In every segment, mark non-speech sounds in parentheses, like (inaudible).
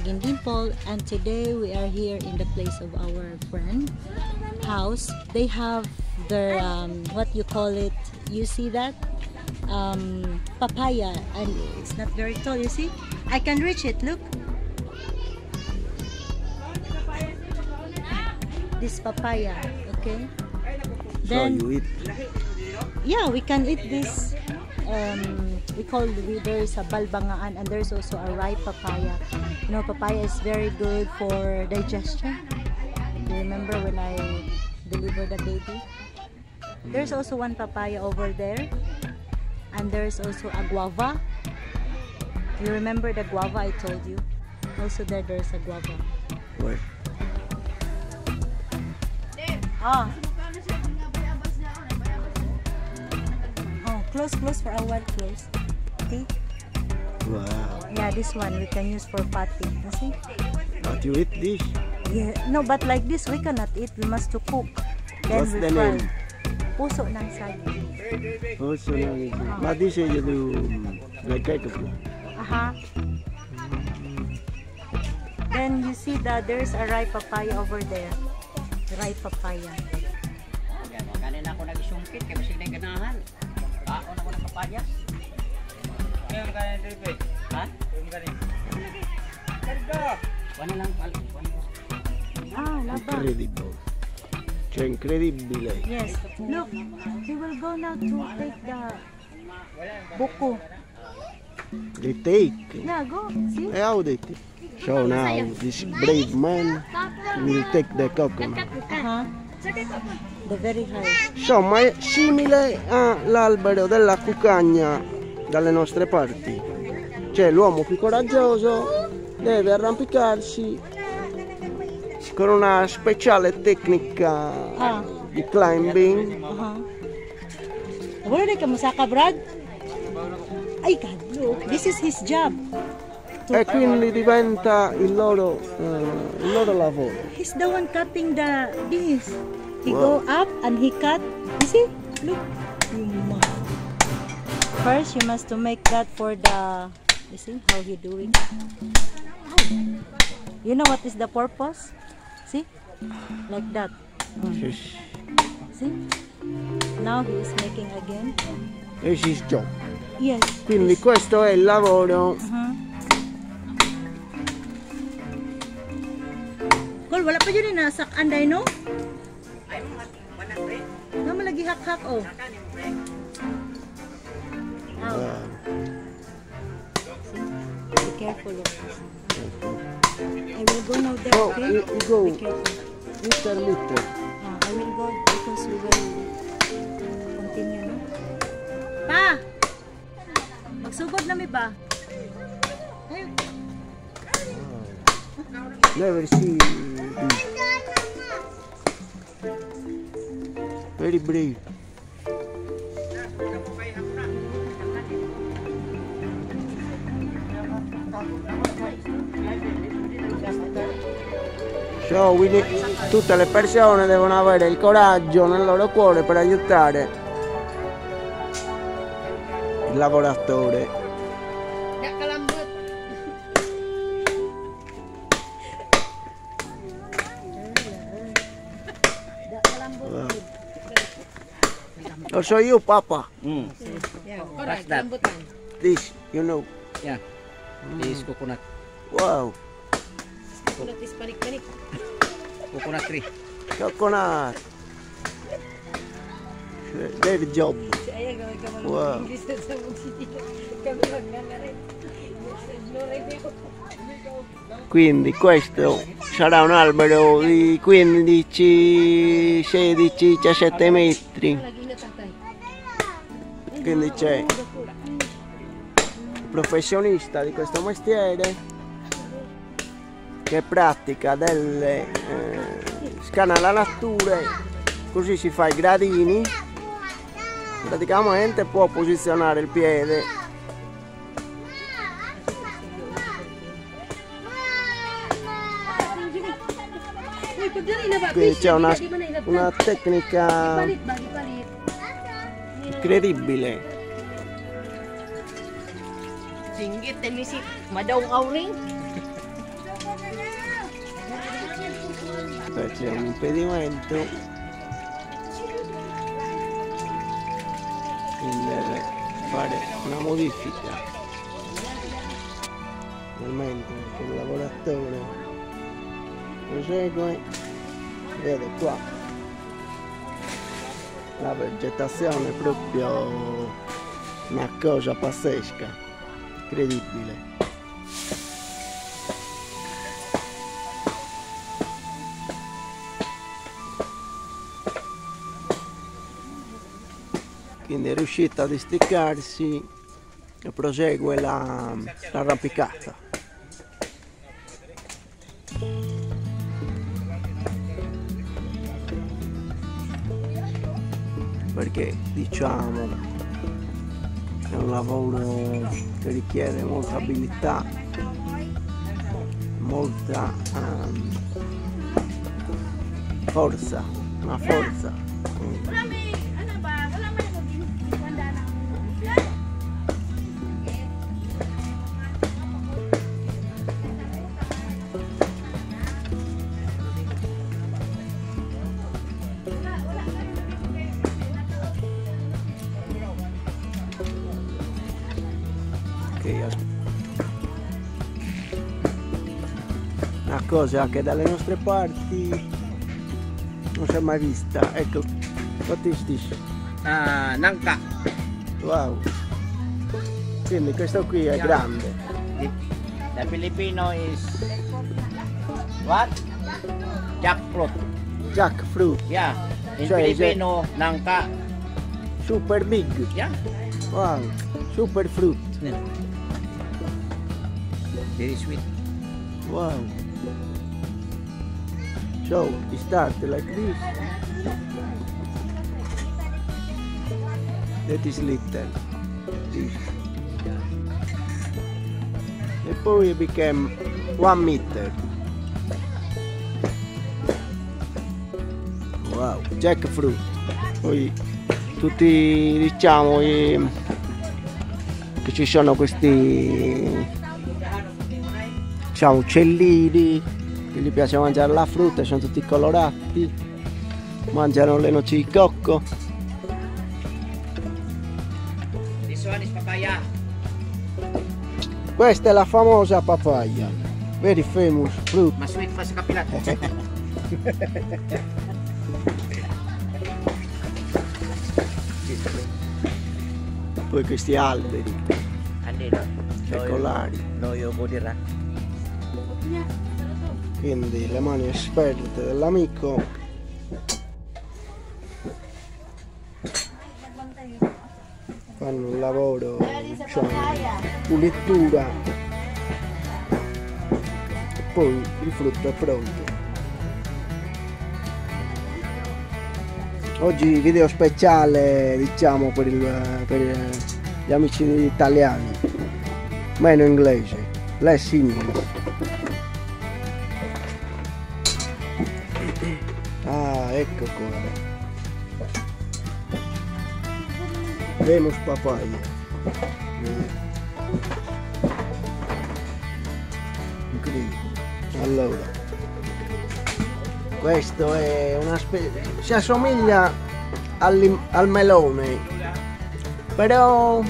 Naging Dimple and today we are here in the place of our friend house. They have their um, what you call it, you see that? Um, papaya and it's not very tall, you see? I can reach it, look. This papaya, okay? So Then you eat. yeah, we can eat this. Um, we call we, there's a balbangaan and there's also a ripe papaya. You know, papaya is very good for digestion. You remember when I delivered the baby? There's also one papaya over there, and there's also a guava. You remember the guava I told you? Also there, there's a guava. Where? Ah. Oh, close, close for a while, close. Okay. Wow. Yeah, this one we can use for patty. You see? But you eat this? Yeah. No, but like this we cannot eat. We must to cook. Then What's we the fry. name? Puso ng saging. Also, no, it's- but this is you do um, like ketchup. Aha. Then you see that there's a ripe papaya over there. Ripe papaya. Yan, oh, kanin ako nag-isungkit, kaya masig na yung ganahan. Kaon ako ng kapayas. Ngayon kanin dito Ha? Wala lang pala. Ah, laba. Incredible. Cioè, incredibile. Yes. Look, he will go now to take the buko. They take. Yeah, go. See? Eh, how they take? So now, this brave man will take the coconut. Uh-huh. The very high. Insomma, è simile all'albero della cucagna dalle nostre parti. Cioè, l'uomo più coraggioso deve arrampicarsi con una speciale tecnica Ah. di climbing. Wala ka masaka, Brad? Ay, God, look. This is his job. E quindi diventa il loro, eh, il loro lavoro. He's the one cutting the this. He Wow. go up and he cut. You see? Look. You must. First, you must to make that for the. You see how he doing? You know what is the purpose? See? Like that. Mm. See? Now he is making again. This is job. Yes. Quindi questo è il lavoro. Uh-huh. Kol, wala pa yun eh, nasa anday, no? Nga malagi hak-hak, oh. Ow. Careful, oh. I will go now there, Oh, okay? you, you go, Be careful. little, little. Ah, I will go because we will continue, no? Pa! Magsugod na mi ba? Ay, Never see this. Very brave. Need- tutte le persone devono avere il coraggio nel loro cuore per aiutare il lavoratore. Lo so io, Papa. Hmm. What's that? This, you know. Yeah. This coconut. Wow. Coconut tree. Coconut. David Job. Wow. Quindi questo sarà un albero di 15, 16, 17 metri. Quindi c'è il professionista di questo mestiere che pratica delle eh, scanalanature, così si fa i gradini, praticamente può posizionare il piede Quindi c'è una, una tecnica incredibile. Singgit din ni si Madong Auring. C'è un impedimento. Deve fare una modifica. Mentre il lavoratore prosegue vede qua la vegetazione è proprio una cosa pazzesca incredibile quindi è riuscita a disticcarsi e prosegue la- l'arrampicata. Perché diciamo è un lavoro che richiede molta abilità, molta ehm, forza, una forza. Una cosa che dalle nostre parti non si è mai vista ecco Battistis Ah, nangka. wow quindi questo qui è grande The Filipino is what? Jackfruit. jackfruit Yeah. In Cioè, Filipino, nangka. super big Yeah. wow super fruit Very sweet. wow so it start like this that is little this e poi became one meter. Wow jackfruit. Poi tutti diciamo i- che ci sono questi diciamo uccellini che gli piace mangiare la frutta sono tutti colorati mangiano le noci di cocco questa è la famosa papaya very famous fruit Mas sweet pa sa kapilat. poi questi alberi Andi no. secolari No yo bodira. Quindi le mani esperte dell'amico. Fanno un lavoro diciamo, pulitura. E poi il frutto è pronto. Oggi video speciale diciamo per, il- per gli amici italiani. Meno inglese less English Venus papaya. Incredibile. Allora, questo è una specie... si assomiglia all'im- al melone, però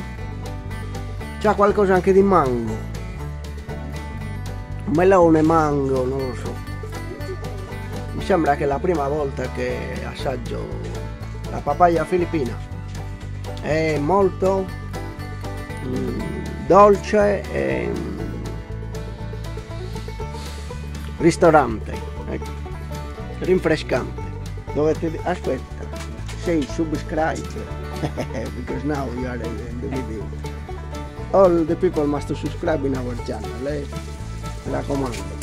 c'ha qualcosa anche di mango. Melone, mango, non lo so. Mi sembra che è la prima volta che assaggio la papaya filippina. È molto mm, dolce e mm, ristorante, ecco, rinfrescante. Dovete aspetta, say subscribe (laughs) because now you are in the video. All the people must subscribe in our channel, eh? Raccomando.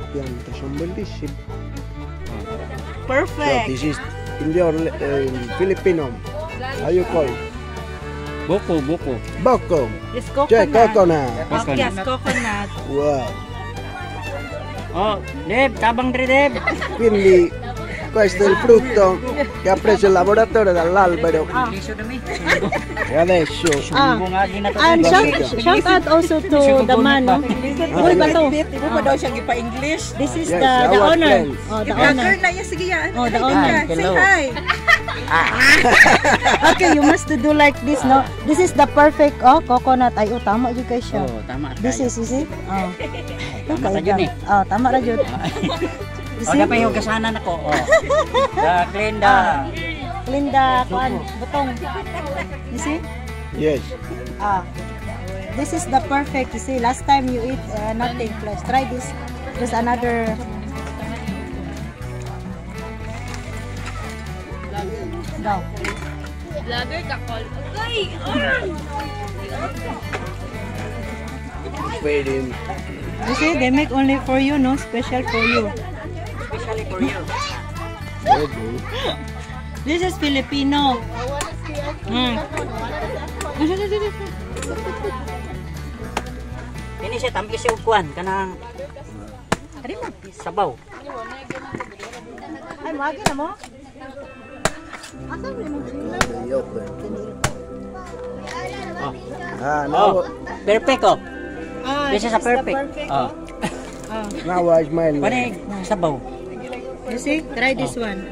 Le piante sono bellissime. So Perfect. this is in your uh, Filipino. How you call? Boko. It's Cioè coconut. coconut. Yes, coconut. Wow. Oh, Deb, tabang dre, Deb. Quindi questo è il frutto che ha preso il lavoratore dall'albero e adesso Ah. To. And shout, shout out also to the man, no? Uy, ba to? Di mo ba daw siya gipa-English? This is the, the owner. friend. Oh, the owner. na yan. Sige yan. Oh, the owner. Say hi. (laughs) Okay, you must to do like this, no? This is the perfect, oh, coconut. Ay, oh, tama yun guys siya. Oh, tama. This is, (laughs) you see? Oh. Tama ra yun eh. Oh, tama ra yun. Oh, dapat yung gasanan ako. Oh. Da clean da. Clean the, kuan, butong. You see? yes. Ah. This is the perfect, you see? Last time you eat uh, nothing plus. Try this. There's another... Go. Vlogger ka, call. Ay! Waiting. You see, they make only for you, no? Special for you. For you. This is Filipino. Mm. Ini siya tampi siya kuan kanang sabaw. Ay, magi na mo? Asa mo. Ah, Oh, now, perfect oh. Ah, This is a the perfect. Oh. Ah. now I smell. Pare sabaw. You see? Try this one.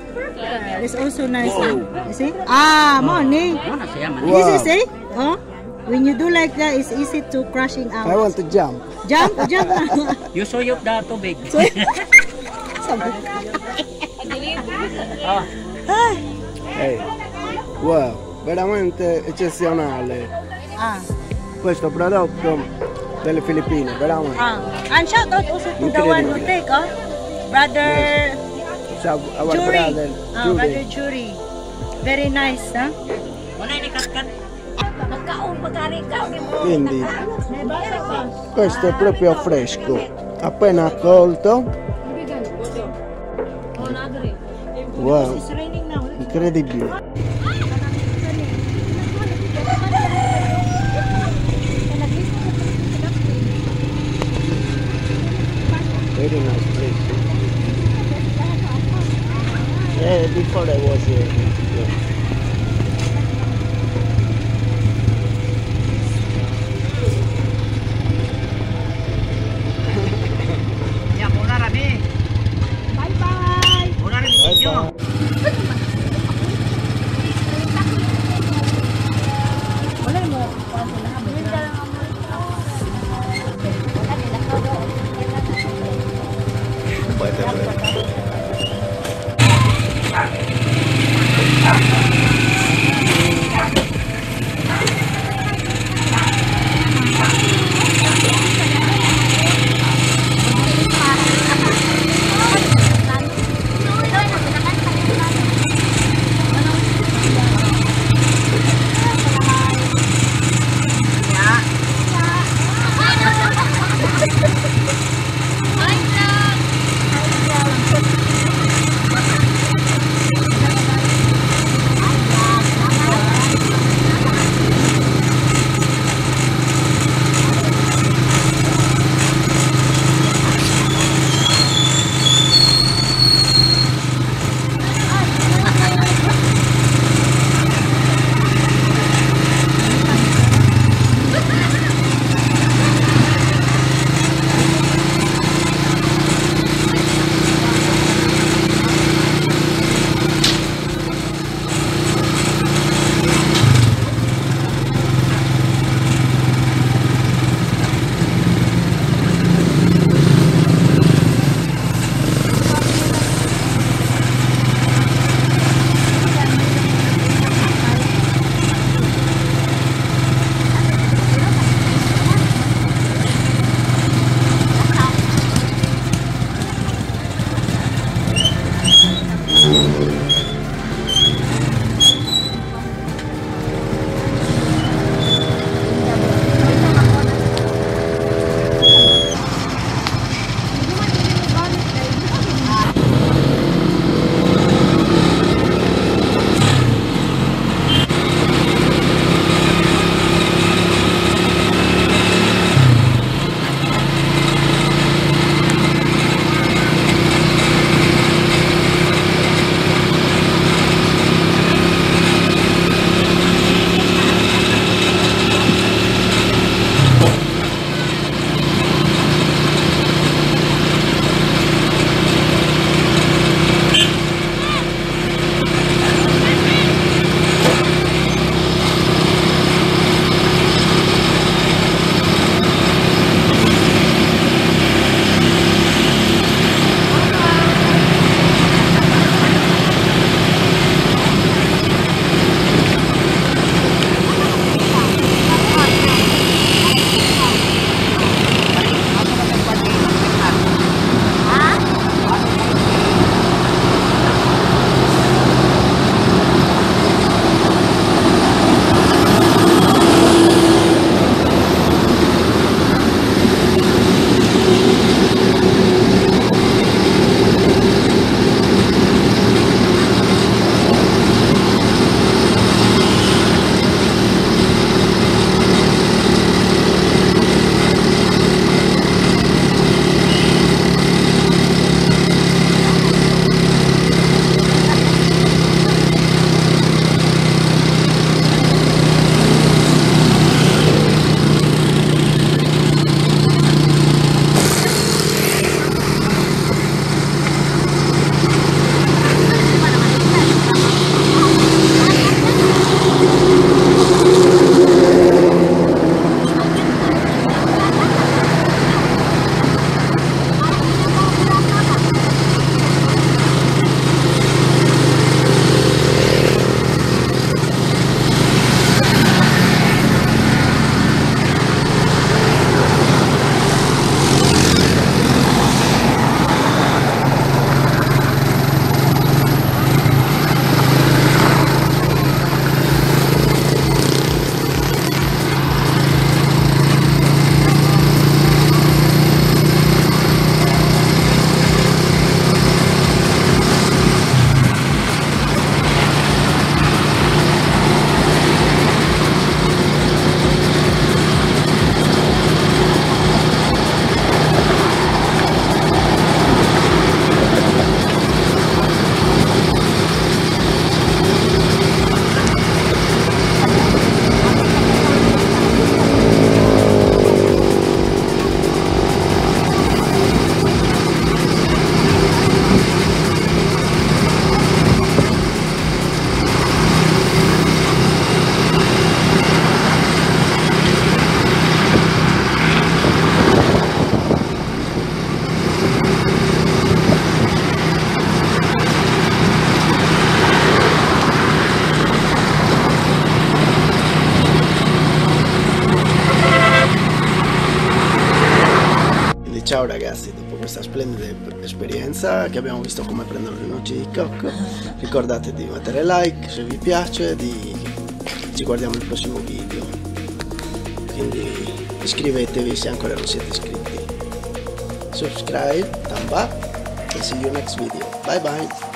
It's also nice. ah. You see? Ah, mo ni. Ano na siya man. Wow. This is eh? Oh, when you do like that, it's easy to crushing out. I want to jump. Jump, jump. (laughs) You suyop da tubig. Sabi. (laughs) Oh, Ay. Hey. Wow, veramente eccezionale. Ah, Questo prodotto delle Filippine, veramente. ah. And shout out also to the one who take, oh. Brother So, our Churi. brother, Ah, Judy. Brother Churi. Very nice, ha? wala ni kaskat. Magkaon pagkari ka. Quindi questo è proprio fresco, appena accolto. Wow, It's incredibile. Very nice Yeah, before I was here. Yeah. Ciao ragazzi, dopo questa splendida esperienza che abbiamo visto come prendono le noci di cocco, ricordate di mettere like se vi piace, di... ci guardiamo il prossimo video. Quindi iscrivetevi se ancora non siete iscritti. Subscribe, thumb up, and see you next video. Bye bye!